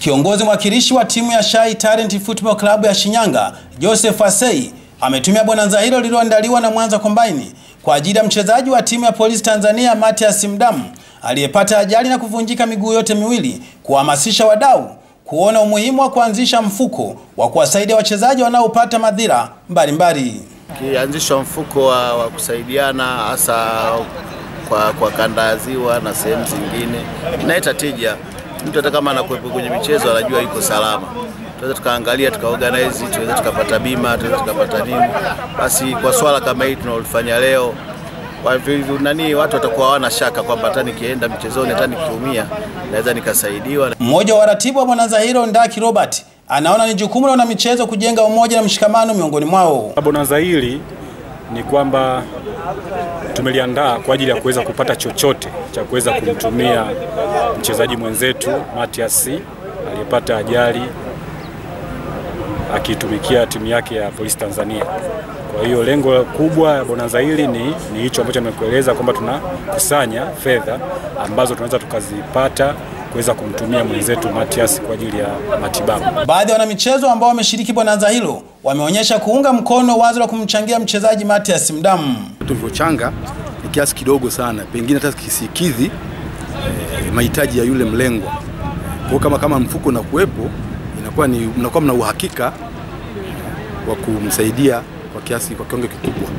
Kiongozi mwakilishi wa timu ya Shai Talent Football Club ya Shinyanga, Joseph Asei, ametumia bonanza hilo lililoandaliwa na Mwanza Combine kwa ajili ya mchezaji wa timu ya Polisi Tanzania Matias Mdamu aliyepata ajali na kuvunjika miguu yote miwili, kuhamasisha wadau kuona umuhimu wa kuanzisha mfuko wa kuwasaidia wachezaji wanaopata madhira mbalimbali. Kianzishwa mfuko wa, wa kusaidiana hasa kwa, kwa kanda ya Ziwa na sehemu zingine inaleta tija. Mtu hata kama anakuwepo kwenye michezo anajua yuko salama. Tunaweza tukaangalia tukaorganize, tunaweza tukapata bima, tunaweza tukapata nini. Basi kwa swala kama hili tunalofanya leo kwa hivyo nani, watu watakuwa hawana shaka kwamba hata nikienda mchezoni, hata nikiumia, naweza nikasaidiwa. Mmoja wa waratibu wa bonanza hilo Ndaki Robert anaona ni jukumu la wanamichezo kujenga umoja na mshikamano miongoni mwao. Bonanza hili ni kwamba tumeliandaa kwa ajili ya kuweza kupata chochote cha kuweza kumtumia mchezaji mwenzetu Matias aliyepata ajali akitumikia timu yake ya Polisi Tanzania. Kwa hiyo lengo kubwa ya bonanza hili ni ni hicho ambacho nimekueleza kwamba tunakusanya fedha ambazo tunaweza tukazipata kuweza kumtumia mwenzetu Matias kwa ajili ya matibabu. Baadhi ya wanamichezo ambao wameshiriki bonanza hilo wameonyesha kuunga mkono wazo la kumchangia mchezaji Matias Mdamu. Tulivyochanga ni kiasi kidogo sana, pengine hata kisikidhi eh, mahitaji ya yule mlengwa. Kwa kama kama mfuko na kuwepo, inakuwa ni mnakuwa mna uhakika wa kumsaidia kwa kiasi kwa kiwango kikubwa.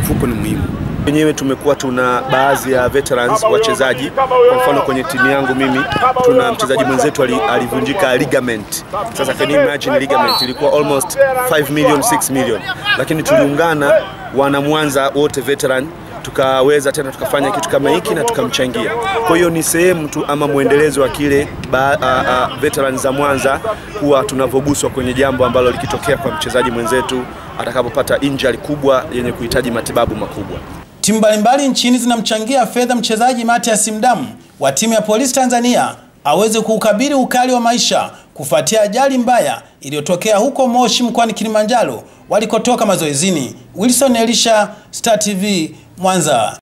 Mfuko ni muhimu. Wenyewe tumekuwa tuna baadhi ya veterans wachezaji. Kwa mfano kwenye timu yangu mimi tuna mchezaji mwenzetu alivunjika ligament. Sasa can you imagine ligament ilikuwa almost 5 million 6 million, lakini tuliungana wana Mwanza wote veteran tukaweza tena tukafanya kitu kama hiki na tukamchangia. Kwa hiyo ni sehemu tu ama mwendelezo wa kile ba, a, a, veterans za Mwanza huwa tunavyoguswa kwenye jambo ambalo likitokea kwa mchezaji mwenzetu atakapopata injury kubwa yenye kuhitaji matibabu makubwa. Timu mbalimbali nchini zinamchangia fedha mchezaji Matias Mdamu wa timu ya Polisi Tanzania aweze kuukabili ukali wa maisha kufuatia ajali mbaya iliyotokea huko Moshi mkoani Kilimanjaro walikotoka mazoezini. Wilson Elisha, Star TV, Mwanza.